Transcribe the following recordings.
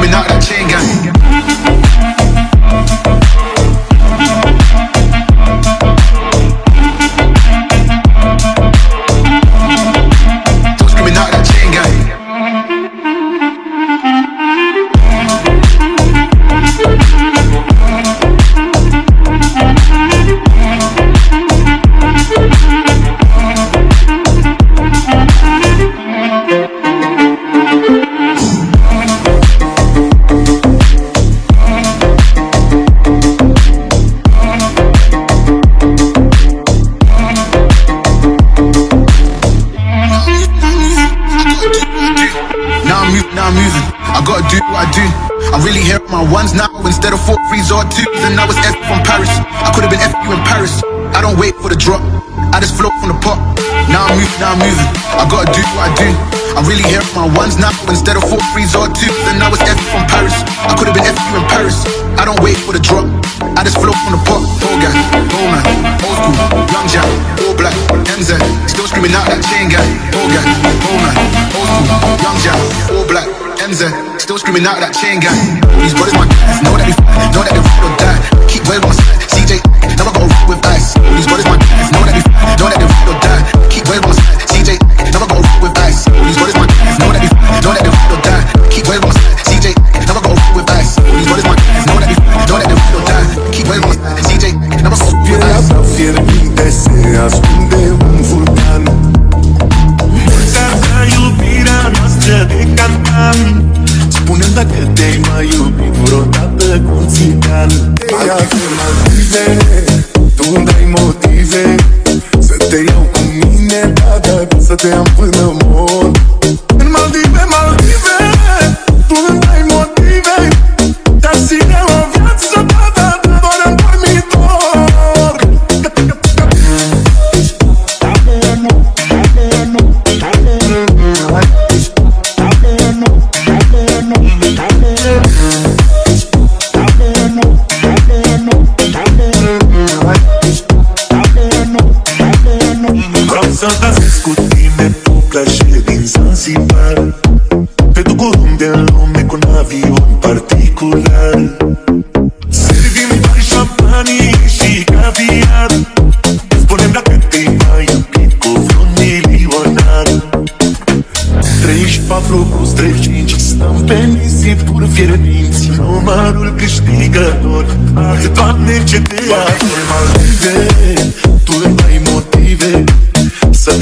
me not a chain gang. move, now I'm moving. I gotta do what I do. I really hit my ones now instead of four threes or twos. And I was F from Paris. I could have been F you in Paris. I don't wait for the drop. I just float from the pot. Now I'm moving, now I'm moving. I gotta do what I do. I'm really for my ones now instead of four threes or twos, and I was F from Paris. I could have been F in Paris. I don't wait for the drop. I just float from the pot. Old guy, old man, old school, young jack, all black, MZ, still screaming out that chain guy. Old guy, old man, old school, young jack, all black, MZ, still screaming out that chain guy. These brothers my guys, know that we fine, know that they ride or die. Keep on my side, CJ, never go rock with ice. These brothers my guys, know that we fine, know that they ride or die. Keep on my side, CJ, never go rock with ice. Motive Să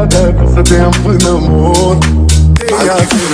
mine Da, da, da, să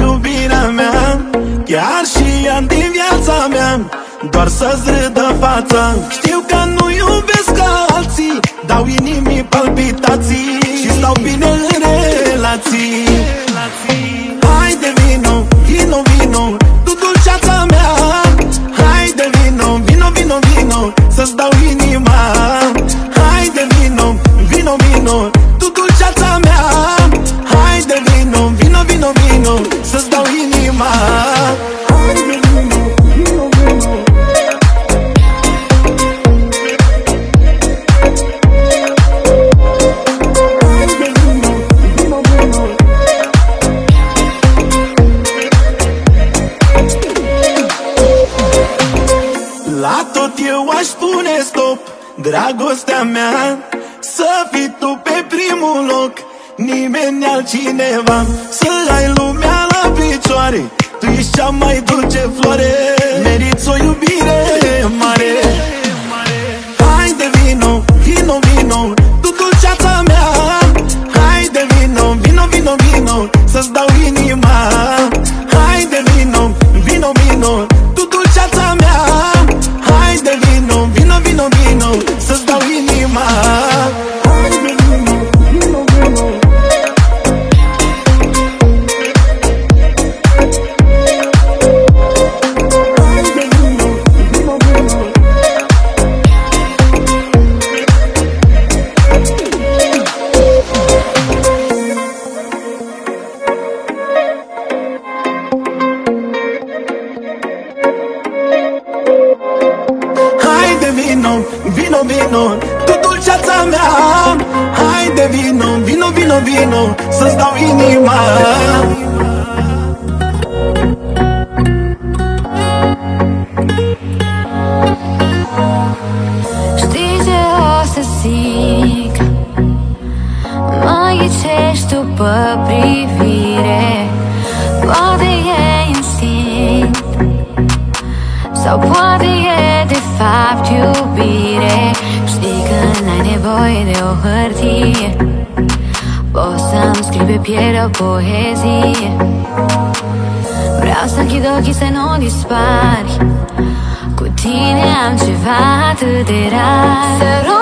iubirea mea Chiar și ani din viața mea Doar să-ți râdă fața. Știu că nu iubesc ca alții Dau inimii palpitații Și stau bine în relații. Haide vino, vino, vino Tu dulceața mea. Haide vino, vino, vino, vino Să-ți dau inima Dragostea mea Să fii tu pe primul loc Nimeni altcineva. Să ai lumea la picioare Tu ești cea mai dulce floare. Meriți o iubire mare. Haide vino, vino, vino Tu dulceața mea. Haide vino, vino, vino, vino Să-ți dau inima. Haide vino, vino, vino după privire. Poate e instinct Sau poate e de fapt iubire. Știi că n-ai nevoie de o hârtie. Poți să-mi scrii pe piele poezie. Vreau să închid ochii să nu dispari. Cu tine am ceva atât de rar. Să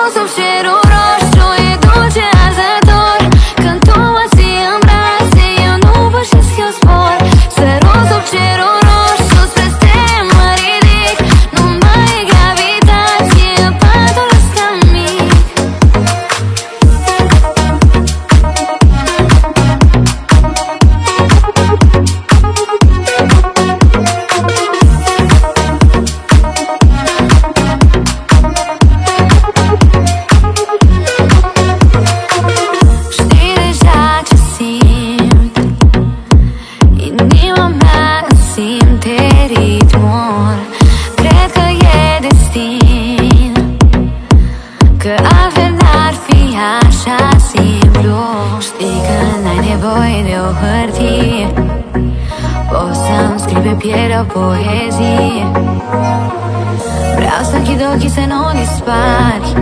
închid ochii să nu dispari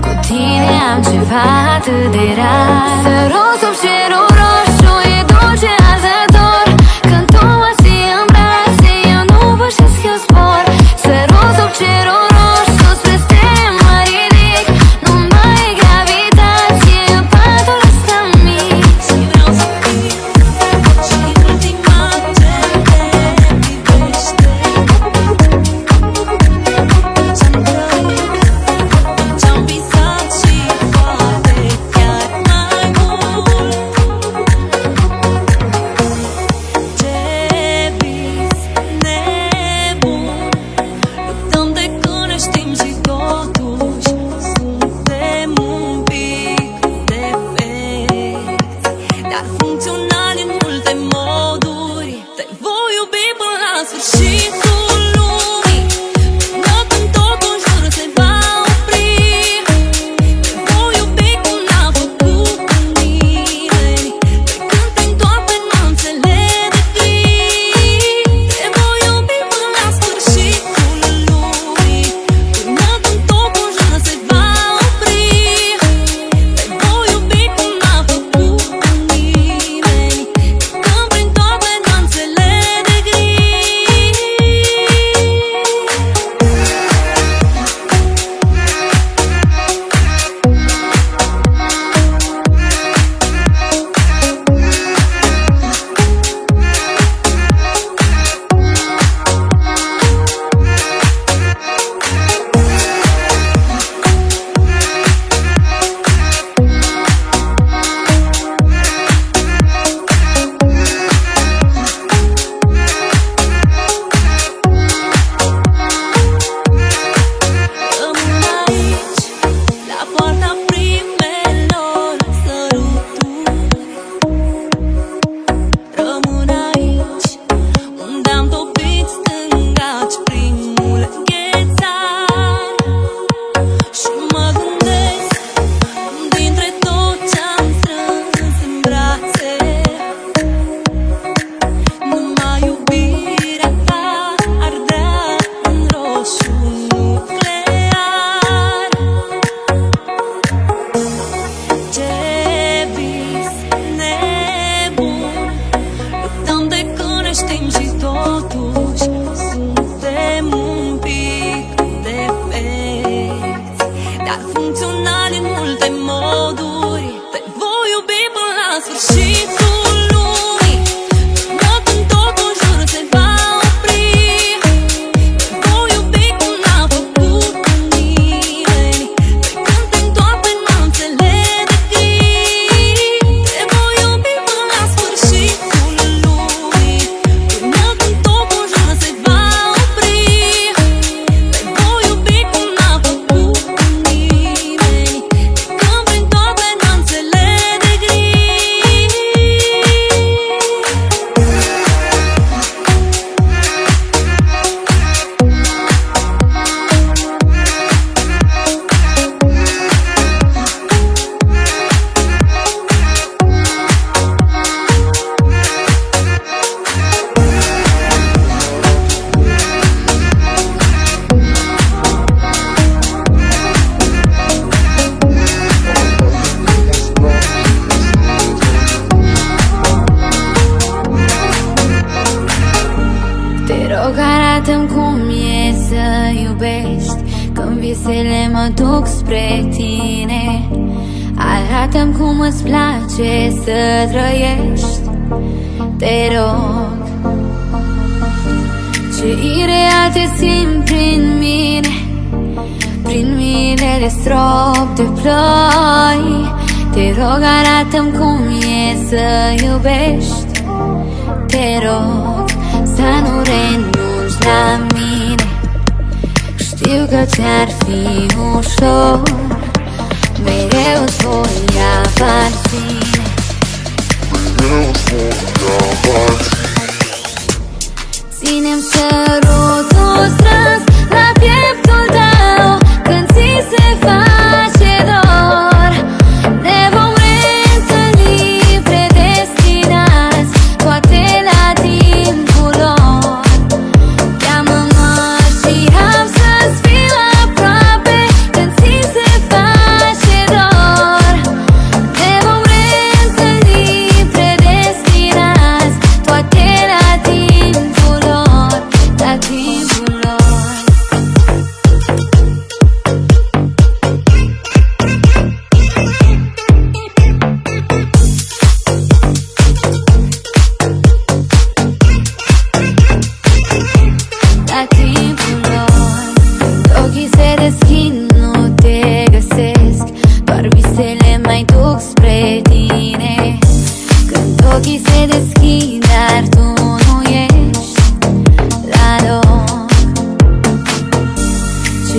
Cu tine am ceva atât de rar. Să rog sub multe ploi. Te rog arată-mi cum e să iubești. Te rog să nu renunți la mine. Știu că ți-ar fi ușor. Mereu îți voi aparține. Mereu îți voi aparține. Ținem sărutul strâns la pieptul tău. Când ți se face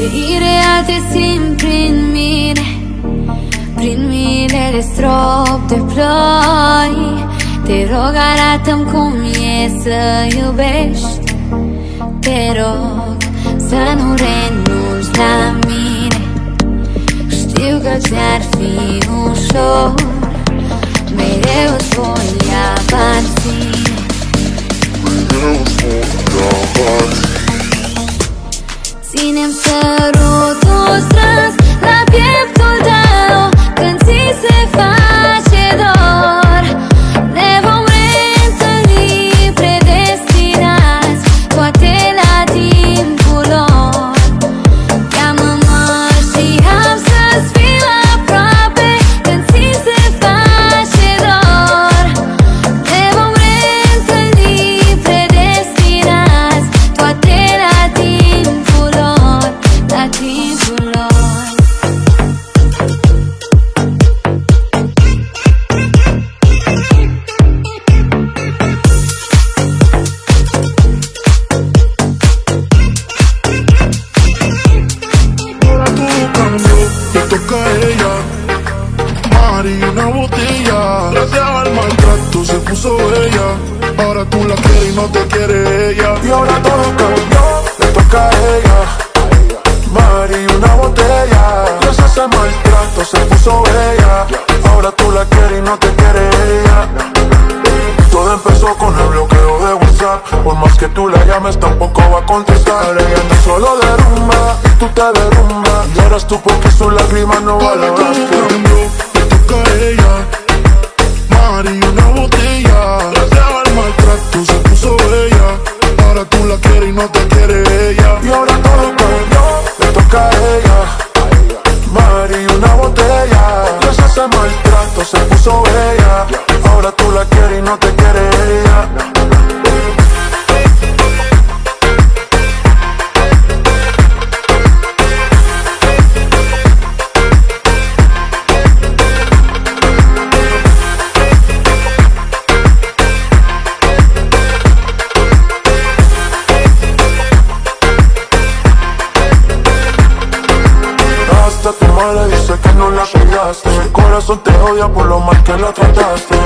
Iubirea te simt prin mine Prin milele strop de ploi. Te rog arată-mi cum e să iubești. Te rog să nu renunți la mine. Știu că ți-ar fi ușor Mereu îți voi aparține. Mereu îți voi da aparține. Ținem sărutul strâns la pieptul tău. Când ți se face dor Compliment no wall lost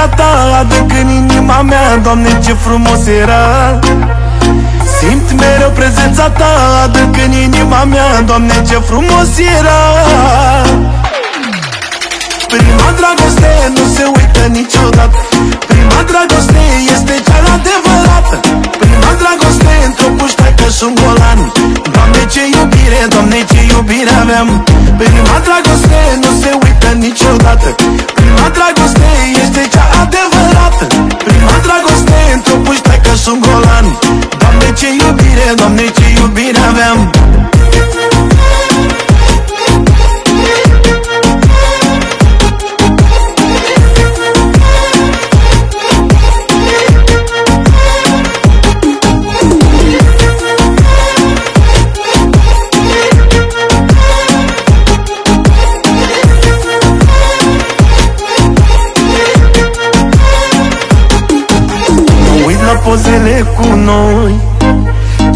prezența ta Adânc în inima mea Doamne ce frumos era. Simt mereu prezența ta Adânc în inima mea Doamne ce frumos era. Prima dragoste nu se uită niciodată. Prima dragoste este cea adevărată. Prima dragoste într-o pușteacă și un golan Doamne ce iubire, Doamne ce iubire aveam Prima dragoste nu se uită niciodată. Prima dragoste este cea adevărată. Prima dragoste într-o pușteacă și un golan. Doamne ce iubire, Doamne ce iubire aveam pozele cu noi.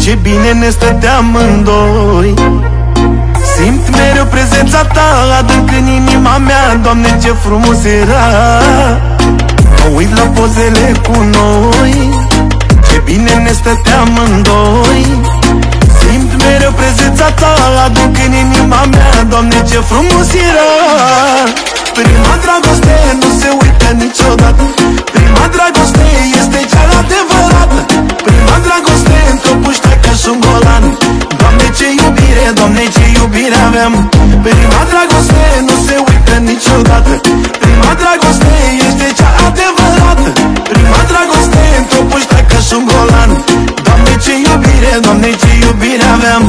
Ce bine ne stăteam amândoi. Simt mereu prezența ta Adânc în inima mea Doamne ce frumos era. Mă uit la pozele cu noi. Ce bine ne stăteam amândoi. Simt mereu prezența ta Adânc în inima mea Doamne ce frumos era. Prima dragoste nu se uită niciodată. Prima dragoste adevărată Prima dragoste într-o pușteacă sunt golan Doamne ce iubire, doamne ce iubire avem. Prima dragoste nu se uită niciodată. Prima dragoste este cea adevărată. Prima dragoste într-o pușteacă sunt golan Doamne ce iubire, doamne ce iubire avem.